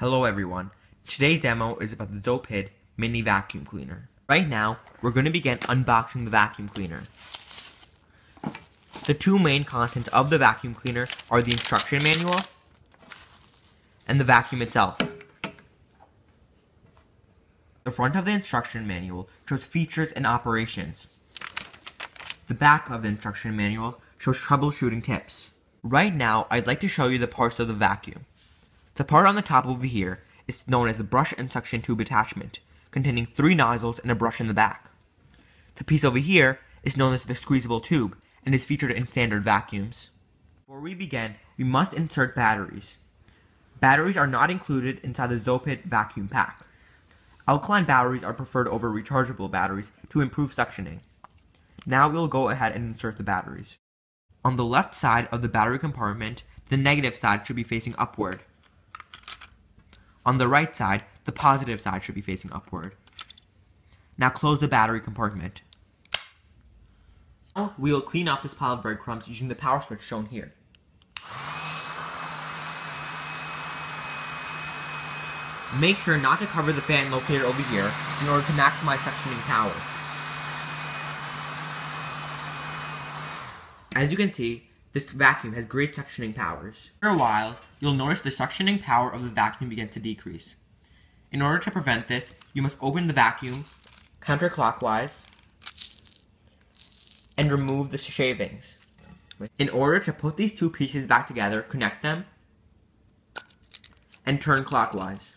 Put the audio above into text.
Hello everyone. Today's demo is about the Zopid Mini Vacuum Cleaner. Right now, we're going to begin unboxing the vacuum cleaner. The two main contents of the vacuum cleaner are the instruction manual and the vacuum itself. The front of the instruction manual shows features and operations. The back of the instruction manual shows troubleshooting tips. Right now, I'd like to show you the parts of the vacuum. The part on the top over here is known as the brush and suction tube attachment, containing three nozzles and a brush in the back. The piece over here is known as the squeezable tube and is featured in standard vacuums. Before we begin, we must insert batteries. Batteries are not included inside the Zopid vacuum pack. Alkaline batteries are preferred over rechargeable batteries to improve suctioning. Now we'll go ahead and insert the batteries. On the left side of the battery compartment, the negative side should be facing upward. On the right side, the positive side should be facing upward. Now close the battery compartment. Now we will clean up this pile of breadcrumbs using the power switch shown here. Make sure not to cover the fan located over here in order to maximize suctioning power. As you can see, this vacuum has great suctioning powers. After a while, you'll notice the suctioning power of the vacuum begins to decrease. In order to prevent this, you must open the vacuum counterclockwise and remove the shavings. In order to put these two pieces back together, connect them and turn clockwise.